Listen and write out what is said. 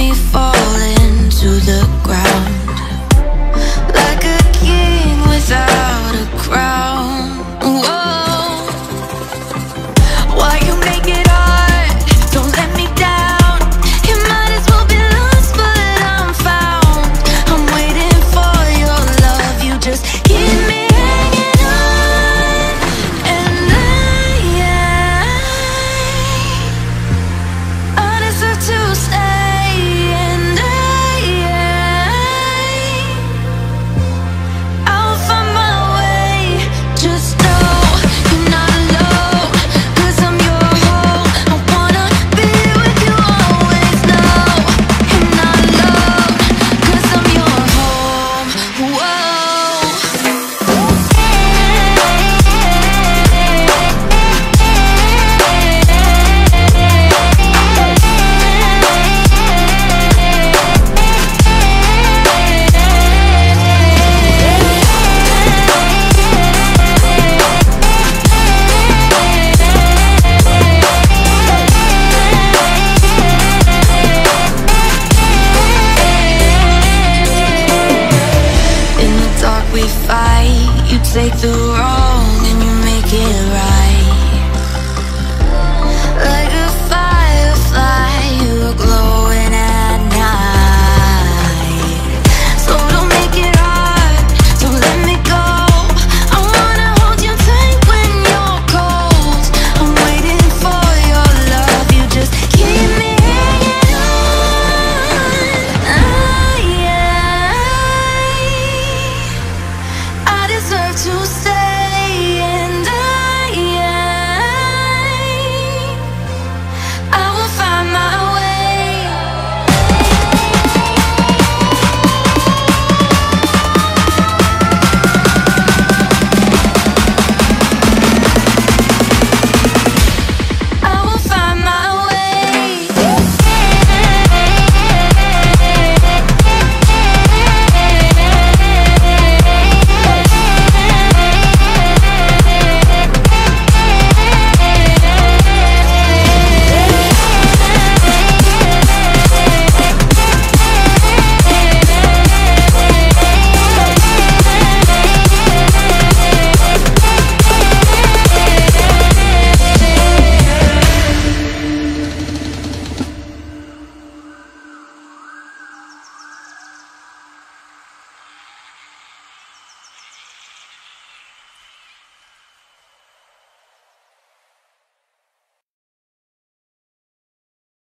me fall into the take the wrong and you make it right. to say